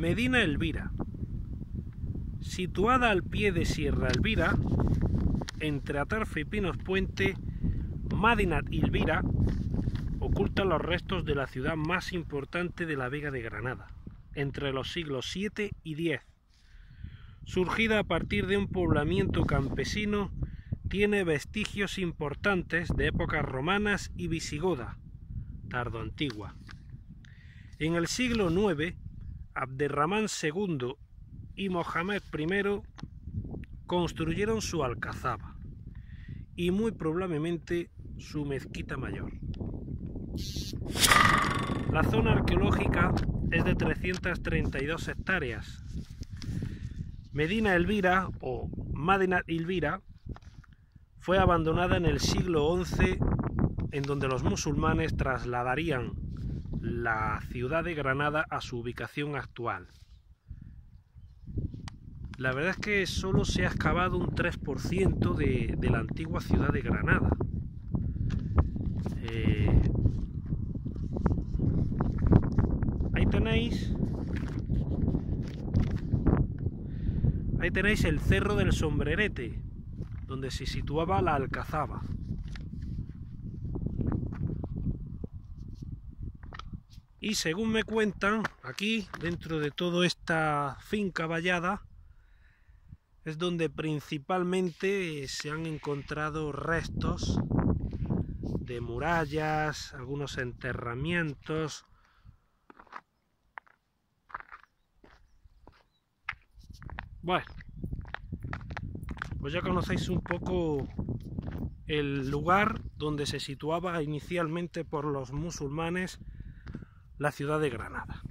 Medina Elvira. Situada al pie de Sierra Elvira, entre Atarfe y Pinos Puente, Madinat Elvira oculta los restos de la ciudad más importante de la Vega de Granada, entre los siglos 7 y 10. Surgida a partir de un poblamiento campesino, tiene vestigios importantes de épocas romanas y visigoda, tardoantigua. En el siglo IX, Abderramán II y Mohamed I construyeron su alcazaba y muy probablemente su mezquita mayor. La zona arqueológica es de 332 hectáreas. Medina Elvira o Madinat Elvira fue abandonada en el siglo XI en donde los musulmanes trasladarían la ciudad de Granada a su ubicación actual. La verdad es que solo se ha excavado un 3% de, de, la antigua ciudad de Granada. Eh, ahí tenéis ahí tenéis el cerro del sombrerete donde se situaba la alcazaba y según me cuentan aquí dentro de toda esta finca vallada es donde principalmente se han encontrado restos de murallas, algunos enterramientos. Bueno, pues ya conocéis un poco el lugar donde se situaba inicialmente por los musulmanes la ciudad de Granada.